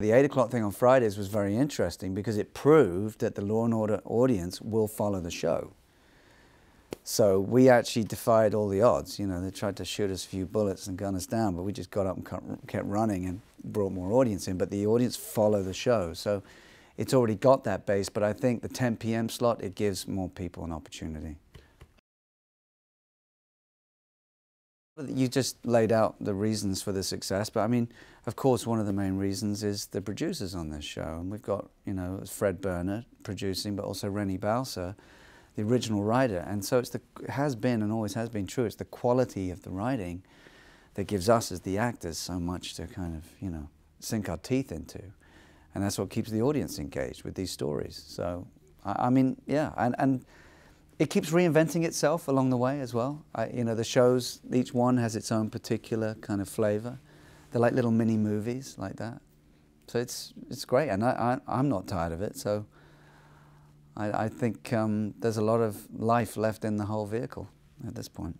The 8 o'clock thing on Fridays was very interesting because it proved that the Law and Order audience will follow the show. So we actually defied all the odds. You know, they tried to shoot us a few bullets and gun us down, but we just got up and kept running and brought more audience in. But the audience follow the show. So it's already got that base, but I think the 10 p.m. slot, it gives more people an opportunity. You just laid out the reasons for the success, but I mean, of course, one of the main reasons is the producers on this show. And we've got, you know, Fred Berner producing, but also René Balcer, the original writer. And so it's the, it has been and always has been true, it's the quality of the writing that gives us as the actors so much to kind of, you know, sink our teeth into. And that's what keeps the audience engaged with these stories. So, I, I mean, yeah, and, and it keeps reinventing itself along the way as well. I, you know, the shows, each one has its own particular kind of flavor. They're like little mini movies like that. So it's, it's great, and I, I, am not tired of it. So I, I think um, there's a lot of life left in the whole vehicle at this point.